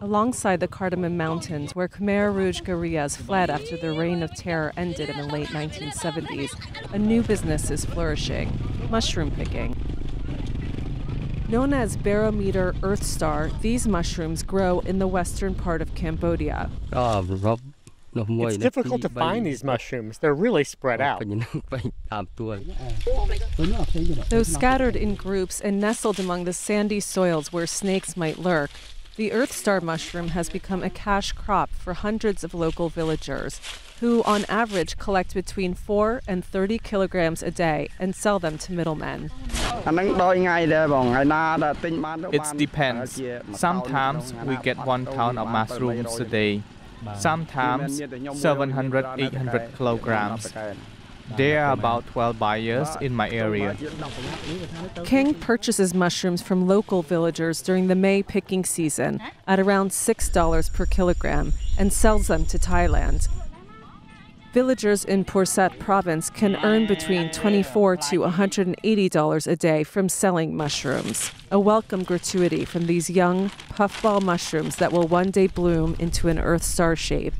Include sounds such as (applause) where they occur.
Alongside the Cardamom Mountains, where Khmer Rouge guerrillas fled after the reign of terror ended in the late 1970s, a new business is flourishing mushroom picking. Known as barometer earth star, these mushrooms grow in the western part of Cambodia. It's difficult to find these mushrooms. They're really spread out. (laughs) Though scattered in groups and nestled among the sandy soils where snakes might lurk, the Earth Star mushroom has become a cash crop for hundreds of local villagers who, on average, collect between 4 and 30 kilograms a day and sell them to middlemen. It depends. Sometimes we get one ton of mushrooms a day sometimes 700 800 kilograms. There are about 12 buyers in my area. King purchases mushrooms from local villagers during the May picking season at around $6 per kilogram and sells them to Thailand. Villagers in Pursat province can earn between 24 to $180 a day from selling mushrooms, a welcome gratuity from these young, puffball mushrooms that will one day bloom into an Earth star shape.